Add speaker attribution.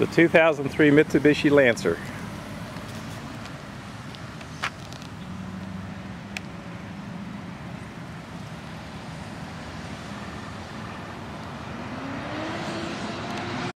Speaker 1: the 2003 Mitsubishi Lancer.